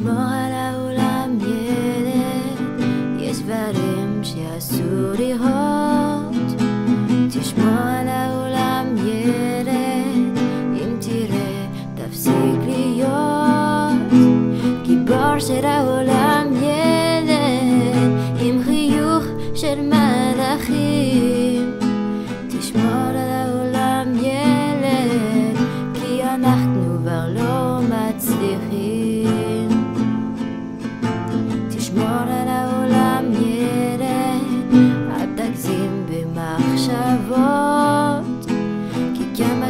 morala ula miele Jest warym hot. Tisz morala ula miele Im tire da wsikli כי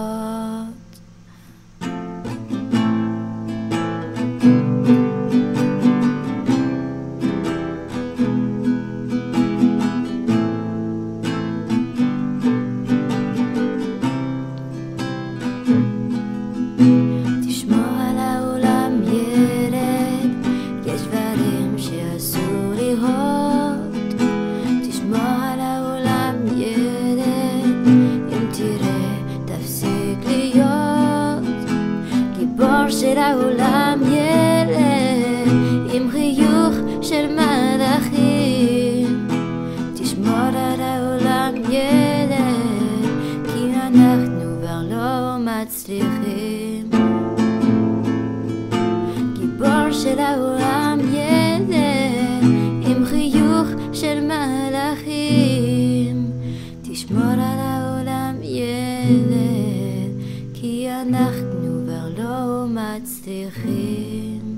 של העולם ילד, עם חיוך של מלאכים. תשמור על העולם ילד, כי אנחנו כבר לא מצליחים. גיבור של העולם ילד, עם חיוך של מלאכים. תשמור על העולם ילד, כי אנחנו Platz dich hin.